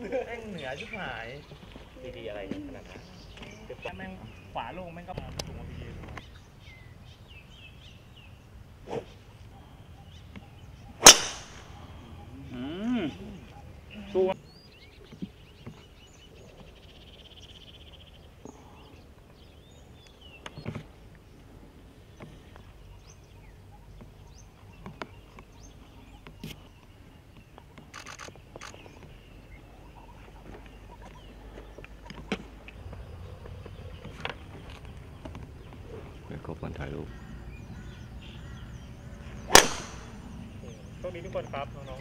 แม่งเหนือชิบหายดีๆอะไรกันขนาดนั้นแม่งขวาลงแม่งก็สูงกว่าพีเอ อืมตัว ไปคร บกันถ่ายรูป ช่วงนี้ทุกคนครับน้อง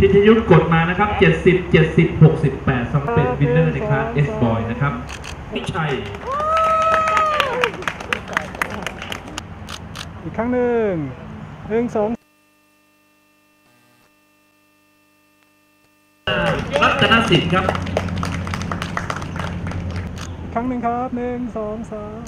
พิทยุกดมานะครับ 70 70 68สำเป็นวินเนอร์ในคลาส S Boy นะครับพิชัย อีกครั้งหนึ่งหนึ่งสองรัตนสิทธิ์ครับอีกครั้งหนึ่งครับหนึ่งสองสาม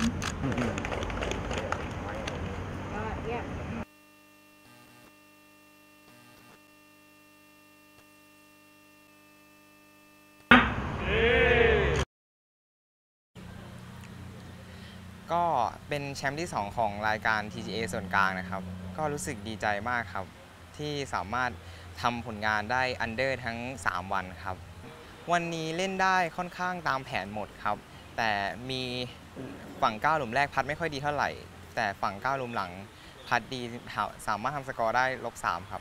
ก็เป็นแชมป์ที่ 2 ของรายการ TGA ส่วนกลางนะครับ ก็รู้สึกดีใจมากครับ ที่สามารถทำผลงานได้อันเดอร์ทั้ง 3 วันครับ วันนี้เล่นได้ค่อนข้างตามแผนหมดครับ แต่มีฝั่ง9หลุมแรกพัดไม่ค่อยดีเท่าไหร่ แต่ฝั่ง9หลุมหลังพัดดีสามารถทำสกอร์ได้ลบ3ครับ